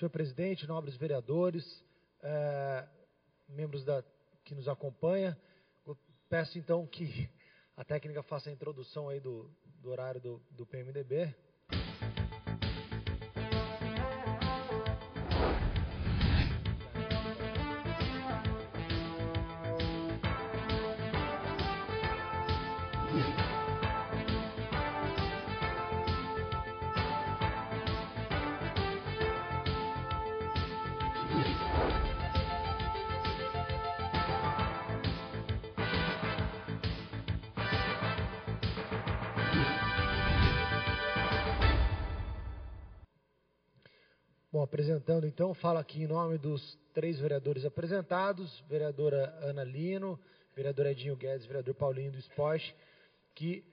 senhor presidente, nobres vereadores, é, membros da, que nos acompanham. Peço então que a técnica faça a introdução aí do, do horário do, do PMDB. Bom, apresentando então, falo aqui em nome dos três vereadores apresentados, vereadora Ana Lino, vereador Edinho Guedes, vereador Paulinho do Esporte, que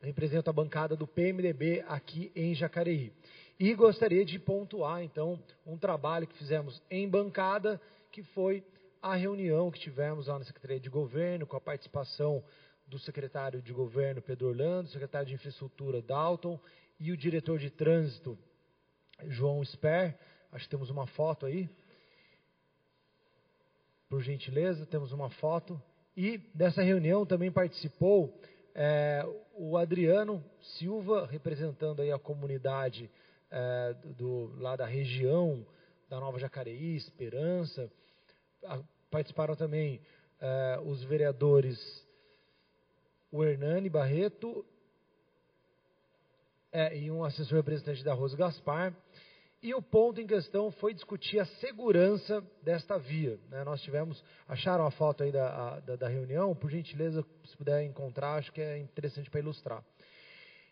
representam a bancada do PMDB aqui em Jacareí. E gostaria de pontuar, então, um trabalho que fizemos em bancada, que foi a reunião que tivemos lá na Secretaria de Governo, com a participação do secretário de Governo, Pedro Orlando, secretário de Infraestrutura, Dalton, e o diretor de Trânsito, João Sper. Acho que temos uma foto aí. Por gentileza, temos uma foto. E dessa reunião também participou é, o Adriano Silva, representando aí a comunidade é, do, lá da região da Nova Jacareí, Esperança. Participaram também é, os vereadores o Hernani Barreto é, e um assessor representante da Rosa Gaspar. E o ponto em questão foi discutir a segurança desta via. Né? Nós tivemos, acharam a foto aí da, da, da, reunião, por gentileza, se puder encontrar, acho que é interessante para ilustrar.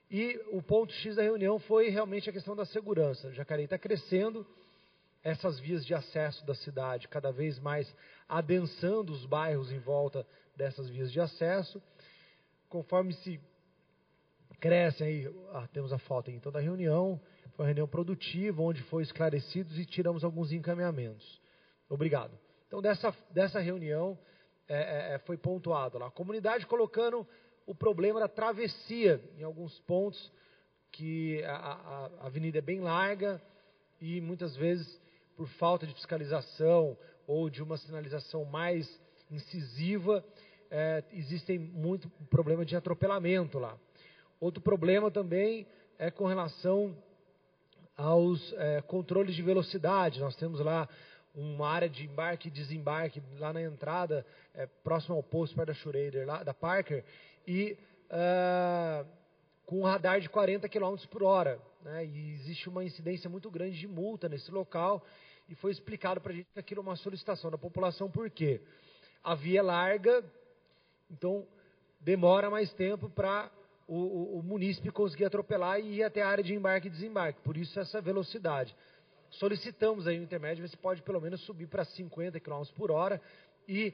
E o ponto X da reunião foi realmente a questão da segurança. Jacareí está crescendo, essas vias de acesso da cidade cada vez mais adensando os bairros em volta dessas vias de acesso. Conforme se crescem aí, ah, temos a foto então da reunião, foi uma reunião produtiva, onde foi esclarecidos e tiramos alguns encaminhamentos. Obrigado. Então, dessa, dessa reunião, é, é, é, foi pontuado lá. A comunidade colocando o problema da travessia em alguns pontos, que a, a, a avenida é bem larga e muitas vezes, por falta de fiscalização ou de uma sinalização mais incisiva, é, existem muito problema de atropelamento lá. Outro problema também é com relação aos é, controles de velocidade. Nós temos lá uma área de embarque e desembarque lá na entrada, é, próximo ao posto perto da Schrader, lá, da Parker, e uh, com um radar de 40 km por hora. Né, e existe uma incidência muito grande de multa nesse local, e foi explicado para a gente que aquilo é uma solicitação da população, por quê? A via é larga, então demora mais tempo para o, o, o munícipe conseguir atropelar e ir até a área de embarque e desembarque. Por isso essa velocidade. Solicitamos aí o intermédio, se pode pelo menos subir para 50 km por hora e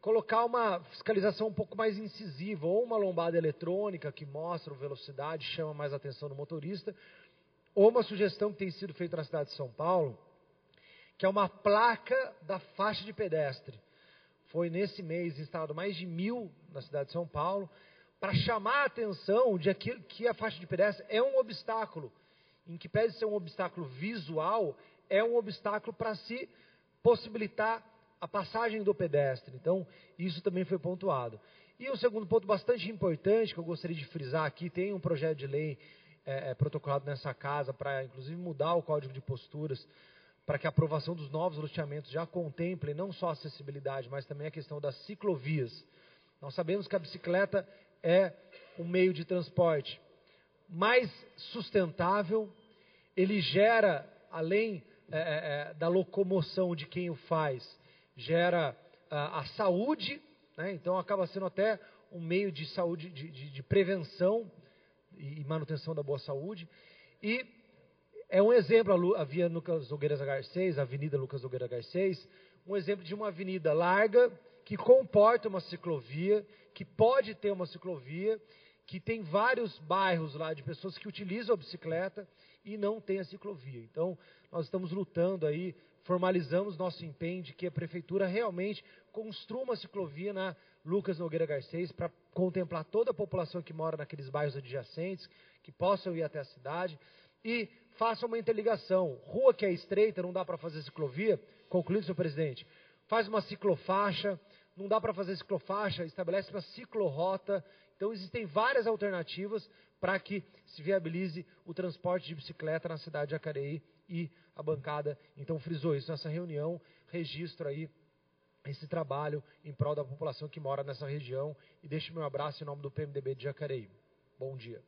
colocar uma fiscalização um pouco mais incisiva, ou uma lombada eletrônica que mostra a velocidade, chama mais atenção do motorista, ou uma sugestão que tem sido feita na cidade de São Paulo, que é uma placa da faixa de pedestre. Foi nesse mês instalado mais de mil na cidade de São Paulo para chamar a atenção de que, a faixa de pedestre é um obstáculo, em que pese ser um obstáculo visual, é um obstáculo para se possibilitar a passagem do pedestre. Então, isso também foi pontuado. E o segundo ponto bastante importante que eu gostaria de frisar aqui, tem um projeto de lei é, é, protocolado nessa casa para, inclusive, mudar o código de posturas para que a aprovação dos novos loteamentos já contemple não só a acessibilidade, mas também a questão das ciclovias. Nós sabemos que a bicicleta é um meio de transporte mais sustentável, ele gera, além é, é, é da locomoção de quem o faz, gera a, a saúde, né? então acaba sendo até um meio de saúde, de, de, de prevenção e manutenção da boa saúde. E é um exemplo a via Lucas Nogueira Garcês, a Avenida Lucas Nogueira Garcês, um exemplo de uma avenida larga, que comporta uma ciclovia, que pode ter uma ciclovia, que tem vários bairros lá de pessoas que utilizam a bicicleta e não tem a ciclovia. Então, nós estamos lutando aí, formalizamos nosso empenho de que a prefeitura realmente construa uma ciclovia na Lucas Nogueira Garcês para contemplar toda a população que mora naqueles bairros adjacentes, que possam ir até a cidade e faça uma interligação. Rua que é estreita, não dá para fazer ciclovia, concluído, senhor presidente. Faz uma ciclofaixa, não dá para fazer ciclofaixa, estabelece uma ciclorota. Então, existem várias alternativas para que se viabilize o transporte de bicicleta na cidade de Jacareí e a bancada, então, frisou isso nessa reunião, registro aí esse trabalho em prol da população que mora nessa região e deixo meu abraço em nome do PMDB de Jacareí. Bom dia.